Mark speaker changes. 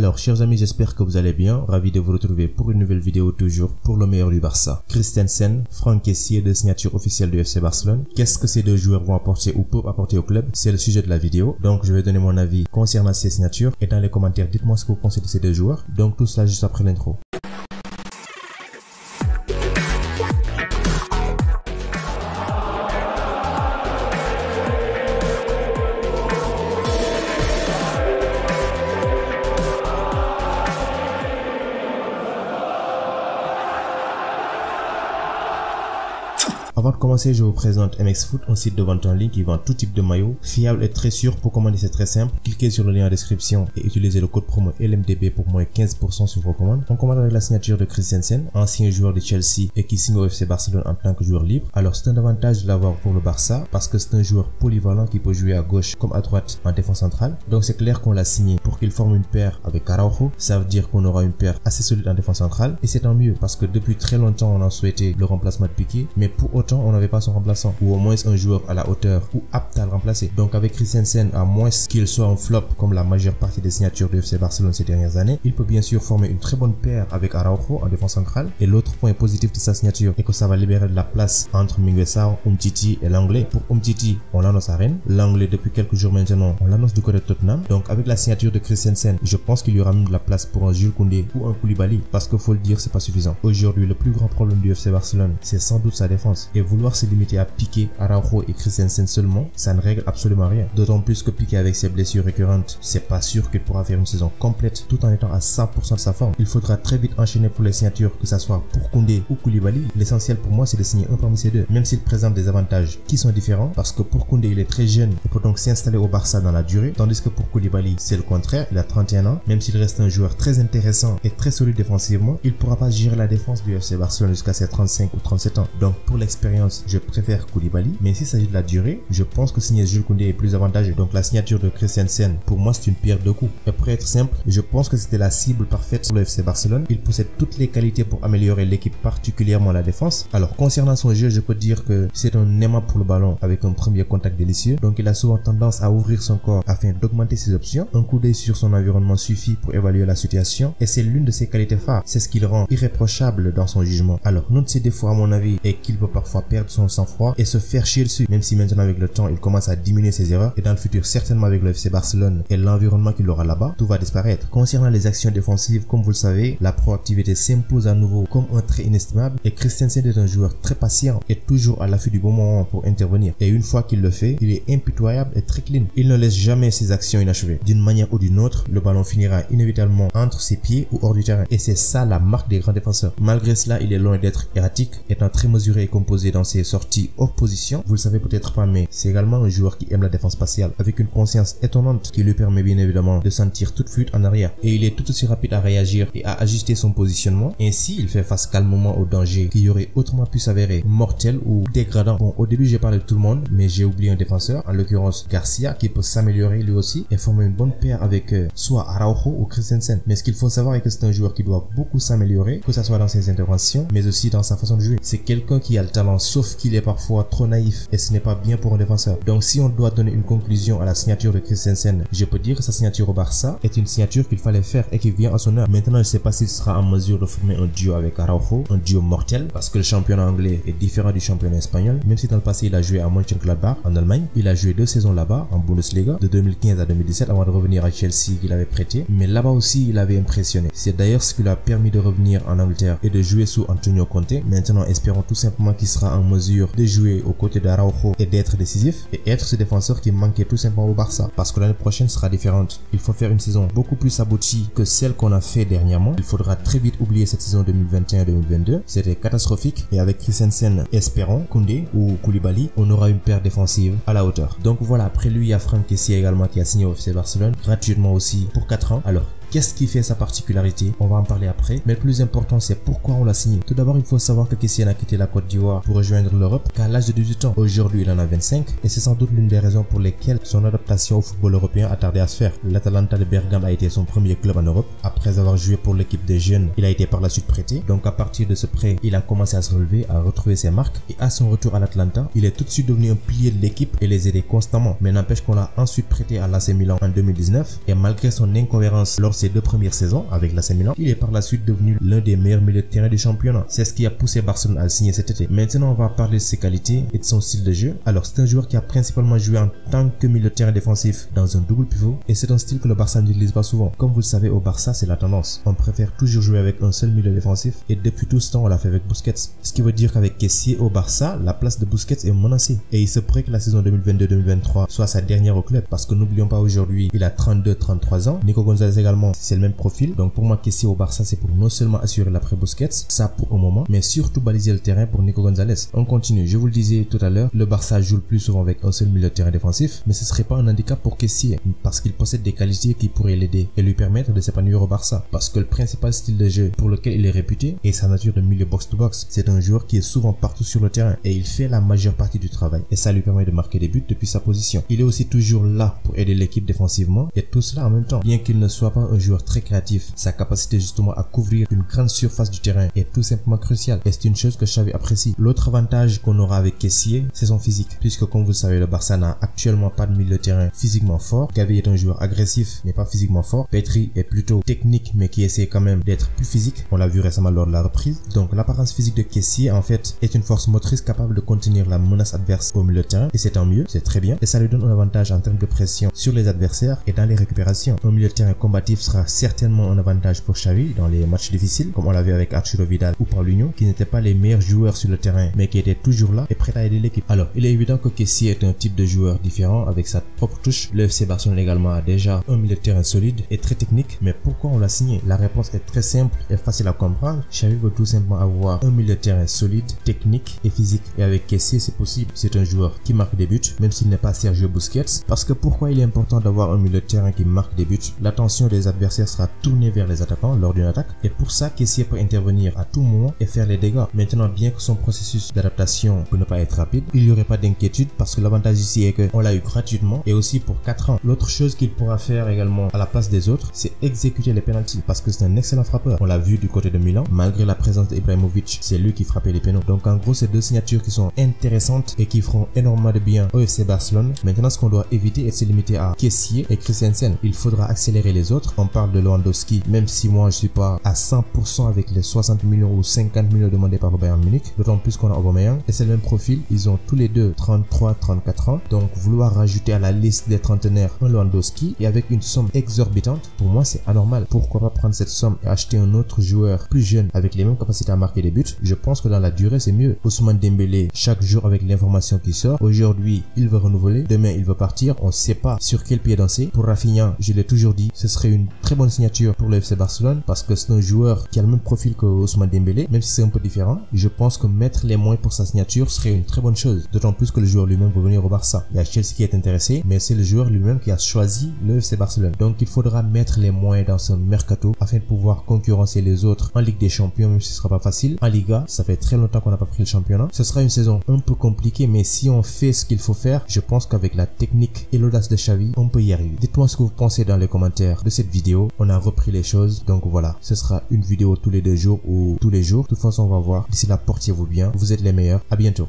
Speaker 1: Alors chers amis j'espère que vous allez bien, ravi de vous retrouver pour une nouvelle vidéo toujours pour le meilleur du Barça. Christensen, Franck Kessier de signature officielle du FC Barcelone. Qu'est-ce que ces deux joueurs vont apporter ou peuvent apporter au club? C'est le sujet de la vidéo. Donc je vais donner mon avis concernant ces signatures et dans les commentaires dites-moi ce que vous pensez de ces deux joueurs. Donc tout cela juste après l'intro. Avant de commencer, je vous présente MX Foot, un site de vente en ligne qui vend tout type de maillots, fiable et très sûr. Pour commander, c'est très simple. Cliquez sur le lien en description et utilisez le code promo LMDB pour moins 15% sur vos commandes. On commande avec la signature de Christensen, ancien joueur de Chelsea et qui signe au FC Barcelone en tant que joueur libre. Alors c'est un avantage de l'avoir pour le Barça parce que c'est un joueur polyvalent qui peut jouer à gauche comme à droite en défense centrale. Donc c'est clair qu'on l'a signé pour qu'il forme une paire avec Araujo. Ça veut dire qu'on aura une paire assez solide en défense centrale et c'est tant mieux parce que depuis très longtemps on a souhaité le remplacement de Piqué, mais pour autant on n'avait pas son remplaçant ou au moins un joueur à la hauteur ou apte à le remplacer. Donc avec Christensen, à moins qu'il soit un flop comme la majeure partie des signatures du FC Barcelone ces dernières années, il peut bien sûr former une très bonne paire avec Araujo en défense centrale. Et l'autre point positif de sa signature est que ça va libérer de la place entre Minguesa, Umtiti et l'anglais. Pour Umtiti, on l'annonce à Rennes. L'anglais depuis quelques jours maintenant, on l'annonce du côté de Tottenham. Donc avec la signature de Christensen, je pense qu'il y aura même de la place pour un Jules Koundé ou un Koulibaly parce que faut le dire, c'est pas suffisant. Aujourd'hui, le plus grand problème du FC Barcelone, c'est sans doute sa défense vouloir se limiter à Piqué, Araujo et Christensen seulement, ça ne règle absolument rien. D'autant plus que Piqué avec ses blessures récurrentes, c'est pas sûr qu'il pourra faire une saison complète tout en étant à 100% de sa forme. Il faudra très vite enchaîner pour les signatures, que ça soit pour Koundé ou Koulibaly. L'essentiel pour moi, c'est de signer un parmi ces deux, même s'ils présentent des avantages qui sont différents, parce que pour Koundé, il est très jeune et peut donc s'installer au Barça dans la durée, tandis que pour Koulibaly, c'est le contraire, il a 31 ans, même s'il reste un joueur très intéressant et très solide défensivement, il pourra pas gérer la défense du FC Barcelone jusqu'à ses 35 ou 37 ans. Donc pour l'expérience, je préfère Koulibaly, mais s'il s'agit de la durée, je pense que signer Jules Koundé est plus avantageux. Donc la signature de Christensen, pour moi, c'est une pierre de coups. Pour être simple, je pense que c'était la cible parfaite pour le FC Barcelone. Il possède toutes les qualités pour améliorer l'équipe, particulièrement la défense. Alors concernant son jeu, je peux dire que c'est un aimant pour le ballon avec un premier contact délicieux. Donc il a souvent tendance à ouvrir son corps afin d'augmenter ses options. Un coup d'œil sur son environnement suffit pour évaluer la situation et c'est l'une de ses qualités phares. C'est ce qui le rend irréprochable dans son jugement. Alors l'un de ses défauts à mon avis est qu'il peut parfois perdre son sang-froid et se faire chier dessus, même si maintenant avec le temps il commence à diminuer ses erreurs et dans le futur certainement avec le FC Barcelone et l'environnement qu'il aura là-bas, tout va disparaître. Concernant les actions défensives, comme vous le savez, la proactivité s'impose à nouveau comme un trait inestimable et Christensen est un joueur très patient et toujours à l'affût du bon moment pour intervenir. Et une fois qu'il le fait, il est impitoyable et très clean. Il ne laisse jamais ses actions inachevées. D'une manière ou d'une autre, le ballon finira inévitablement entre ses pieds ou hors du terrain. Et c'est ça la marque des grands défenseurs. Malgré cela, il est loin d'être erratique, étant très mesuré et composé dans ses sorties hors position. Vous le savez peut-être pas, mais c'est également un joueur qui aime la défense spatiale, avec une conscience étonnante qui lui permet bien évidemment de sentir toute fuite en arrière. Et il est tout aussi rapide à réagir et à ajuster son positionnement. Ainsi, il fait face calmement au danger qui aurait autrement pu s'avérer mortel ou dégradant. Bon, au début, j'ai parlé de tout le monde, mais j'ai oublié un défenseur, en l'occurrence Garcia, qui peut s'améliorer lui aussi et former une bonne paire avec euh, soit Araujo ou Christensen. Mais ce qu'il faut savoir est que c'est un joueur qui doit beaucoup s'améliorer, que ce soit dans ses interventions, mais aussi dans sa façon de jouer. C'est quelqu'un qui a le talent, sauf qu'il est parfois trop naïf et ce n'est pas bien pour un défenseur. Donc si on doit donner une conclusion à la signature de Christensen, je peux dire que sa signature au Barça est une signature qu'il fallait faire et qui vient à son heure. Maintenant, je ne sais pas s'il sera en mesure de former un duo avec Araujo, un duo mortel, parce que le championnat anglais est différent du championnat espagnol. Même si dans le passé, il a joué à Mönchengladbach en Allemagne, il a joué deux saisons là-bas en Bundesliga de 2015 à 2017 avant de revenir à Chelsea qu'il avait prêté. Mais là-bas aussi, il avait impressionné. C'est d'ailleurs ce qui lui a permis de revenir en Angleterre et de jouer sous Antonio Conte. Maintenant, espérons tout simplement qu'il sera en mesure de jouer aux côtés d'Araujo et d'être décisif et être ce défenseur qui manquait tout simplement au Barça. Parce que l'année prochaine sera différente. Il faut faire une saison beaucoup plus aboutie que celle qu'on a fait dernièrement. Il faudra très vite oublier cette saison 2021-2022. C'était catastrophique. Et avec Christensen, espérons, Koundé ou Koulibaly, on aura une paire défensive à la hauteur. Donc voilà, après lui, il y a Franck Kessier également qui a signé au FC Barcelone gratuitement aussi pour 4 ans. Alors, Qu'est-ce qui fait sa particularité? On va en parler après. Mais le plus important, c'est pourquoi on l'a signé. Tout d'abord, il faut savoir que Kessian a quitté la Côte d'Ivoire pour rejoindre l'Europe qu'à l'âge de 18 ans. Aujourd'hui, il en a 25 et c'est sans doute l'une des raisons pour lesquelles son adaptation au football européen a tardé à se faire. L'Atalanta de Bergame a été son premier club en Europe. Après avoir joué pour l'équipe des jeunes, il a été par la suite prêté. Donc à partir de ce prêt, il a commencé à se relever, à retrouver ses marques et à son retour à l'Atlanta, il est tout de suite devenu un pilier de l'équipe et les aider constamment. Mais n'empêche qu'on l'a ensuite prêté à l'AC Milan en 2019 et malgré son incohérence lors ses deux premières saisons avec l'AC Milan, il est par la suite devenu l'un des meilleurs milieux de terrain du championnat. C'est ce qui a poussé Barcelone à le signer cet été. Maintenant, on va parler de ses qualités et de son style de jeu. Alors, c'est un joueur qui a principalement joué en tant que milieu de terrain défensif dans un double pivot et c'est un style que le Barça n'utilise pas souvent. Comme vous le savez, au Barça, c'est la tendance. On préfère toujours jouer avec un seul milieu défensif et depuis tout ce temps, on l'a fait avec Busquets. Ce qui veut dire qu'avec Kessier au Barça, la place de Busquets est menacée et il se pourrait que la saison 2022-2023 soit sa dernière au club parce que n'oublions pas aujourd'hui, il a 32-33 ans. Nico Gonzalez également, c'est le même profil. Donc pour moi, Kessier au Barça, c'est pour non seulement assurer l'après Busquets, ça pour un moment, mais surtout baliser le terrain pour Nico Gonzalez. On continue. Je vous le disais tout à l'heure, le Barça joue le plus souvent avec un seul milieu de terrain défensif, mais ce serait pas un handicap pour Kessier parce qu'il possède des qualités qui pourraient l'aider et lui permettre de s'épanouir au Barça. Parce que le principal style de jeu pour lequel il est réputé est sa nature de milieu box-to-box. C'est un joueur qui est souvent partout sur le terrain et il fait la majeure partie du travail et ça lui permet de marquer des buts depuis sa position. Il est aussi toujours là pour aider l'équipe défensivement et tout cela en même temps. Bien qu'il ne soit pas joueur très créatif, sa capacité justement à couvrir une grande surface du terrain est tout simplement cruciale et c'est une chose que Xavi apprécie. L'autre avantage qu'on aura avec Kessier, c'est son physique puisque comme vous savez, le Barça n'a actuellement pas de milieu de terrain physiquement fort. Gavi est un joueur agressif mais pas physiquement fort. Petri est plutôt technique mais qui essaie quand même d'être plus physique. On l'a vu récemment lors de la reprise. Donc l'apparence physique de Kessier en fait est une force motrice capable de contenir la menace adverse au milieu de terrain et c'est tant mieux, c'est très bien et ça lui donne un avantage en termes de pression sur les adversaires et dans les récupérations. Un milieu de terrain combatif certainement un avantage pour Xavi dans les matchs difficiles comme on l'a vu avec Arturo Vidal ou Paulinho qui n'étaient pas les meilleurs joueurs sur le terrain mais qui étaient toujours là et prêts à aider l'équipe. Alors il est évident que Kessier est un type de joueur différent avec sa propre touche. Le FC Barcelone également a déjà un milieu de terrain solide et très technique mais pourquoi on l'a signé? La réponse est très simple et facile à comprendre. Xavi veut tout simplement avoir un milieu de terrain solide, technique et physique et avec Kessier c'est possible. C'est un joueur qui marque des buts même s'il n'est pas Sergio Busquets parce que pourquoi il est important d'avoir un milieu de terrain qui marque des buts? L'attention des adversaires sera tournée vers les attaquants lors d'une attaque et pour ça Kessier peut intervenir à tout moment et faire les dégâts. Maintenant bien que son processus d'adaptation peut ne pas être rapide, il n'y aurait pas d'inquiétude parce que l'avantage ici est qu'on l'a eu gratuitement et aussi pour 4 ans. L'autre chose qu'il pourra faire également à la place des autres, c'est exécuter les penalties parce que c'est un excellent frappeur. On l'a vu du côté de Milan, malgré la présence d'Ibrahimovic, c'est lui qui frappait les pénaux. Donc en gros, c'est deux signatures qui sont intéressantes et qui feront énormément de bien au FC Barcelone. Maintenant, ce qu'on doit éviter est de se limiter à Kessier et Christensen. Il faudra accélérer les autres. On parle de Lewandowski, même si moi je suis pas à 100% avec les 60 millions ou 50 millions demandés par le Bayern Munich, d'autant plus qu'on a Aubameyang et c'est le même profil. Ils ont tous les deux 33, 34 ans. Donc vouloir rajouter à la liste des trentenaires un Lewandowski et avec une somme exorbitante, pour moi c'est anormal. Pourquoi pas prendre cette somme et acheter un autre joueur plus jeune avec les mêmes capacités à marquer des buts? Je pense que dans la durée c'est mieux. Ousmane Dembélé, chaque jour avec l'information qui sort, aujourd'hui il veut renouveler, demain il veut partir, on sait pas sur quel pied danser. Pour Rafinha, je l'ai toujours dit, ce serait une très bonne signature pour le FC Barcelone parce que c'est un joueur qui a le même profil que Ousmane Dembélé, même si c'est un peu différent. Je pense que mettre les moyens pour sa signature serait une très bonne chose, d'autant plus que le joueur lui-même veut venir au Barça. Il y a Chelsea qui est intéressé, mais c'est le joueur lui-même qui a choisi le FC Barcelone. Donc il faudra mettre les moyens dans ce mercato afin de pouvoir concurrencer les autres en Ligue des Champions, même si ce sera pas facile. En Liga, ça fait très longtemps qu'on n'a pas pris le championnat. Ce sera une saison un peu compliquée, mais si on fait ce qu'il faut faire, je pense qu'avec la technique et l'audace de Xavi, on peut y arriver. Dites-moi ce que vous pensez dans les commentaires de cette vidéo. On a repris les choses, donc voilà. Ce sera une vidéo tous les deux jours ou tous les jours. De toute façon, on va voir. D'ici là, portez-vous bien. Vous êtes les meilleurs. À bientôt.